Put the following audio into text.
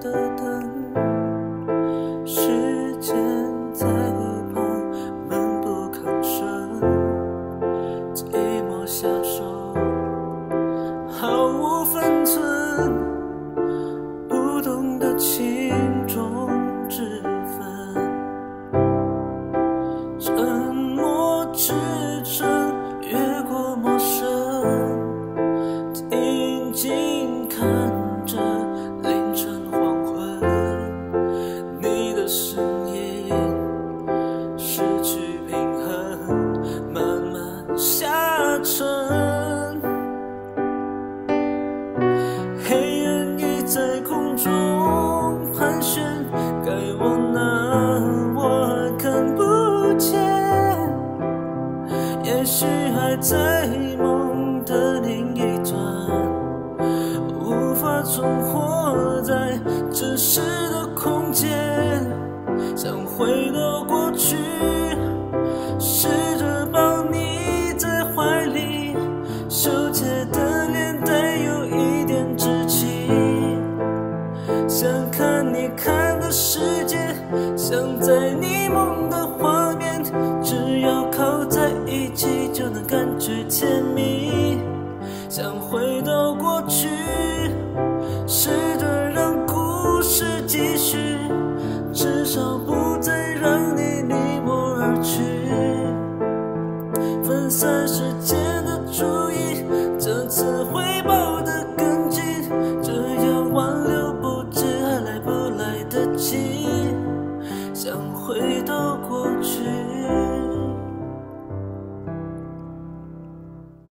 的等时间在旁闷不吭声寂寞下手毫无分寸不懂得轻重之分。在梦的另一端，无法存活在真实的空间，想回到过去，试着抱你在怀里，羞怯的脸带有一点稚气，想看你看的世界，想在你梦的画面，只要靠一起就能感觉甜蜜，想回到